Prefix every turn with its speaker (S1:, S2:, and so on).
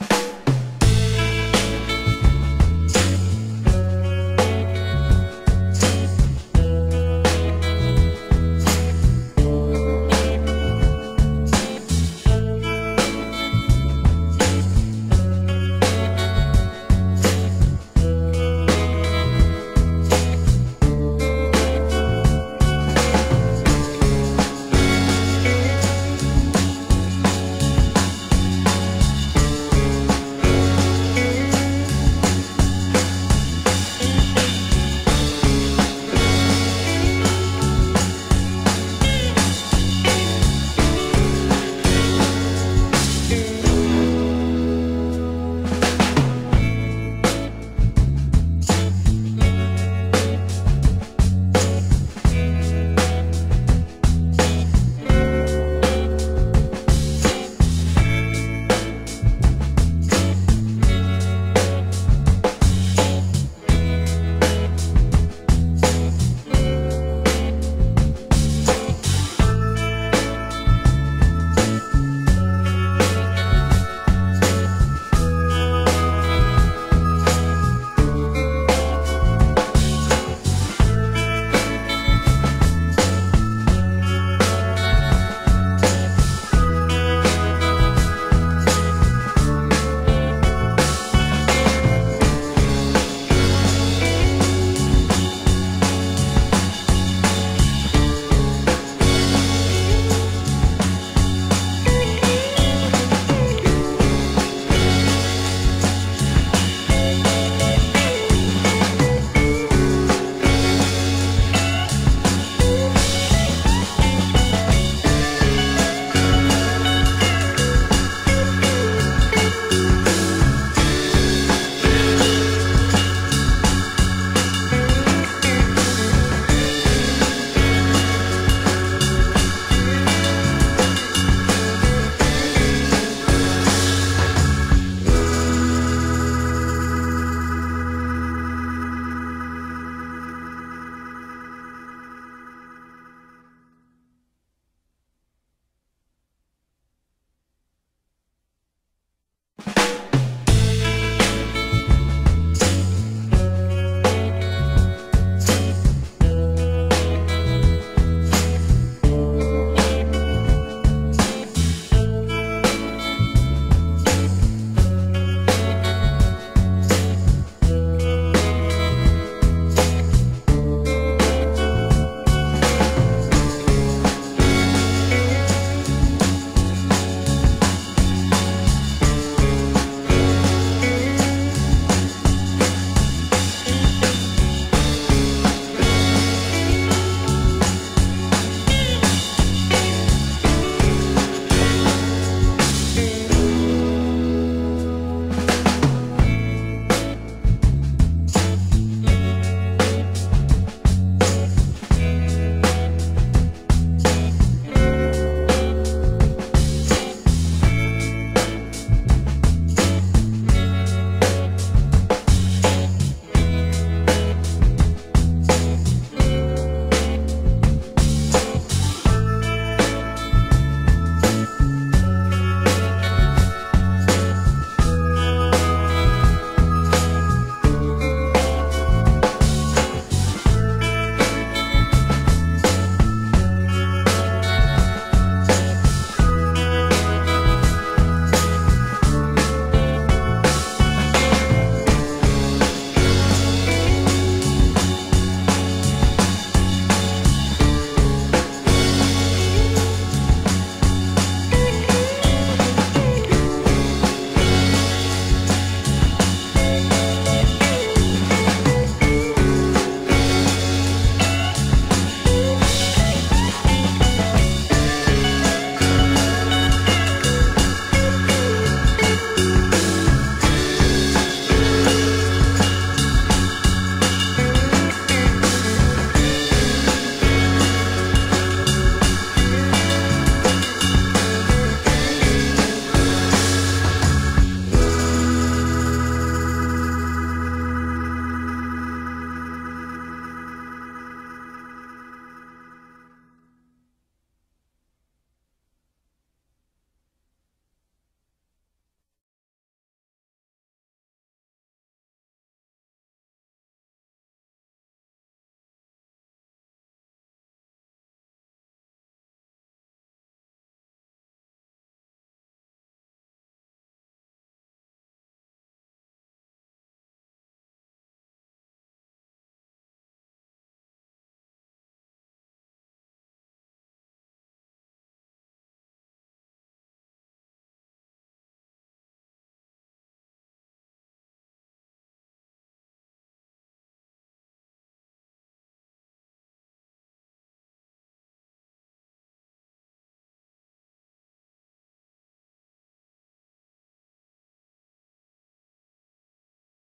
S1: you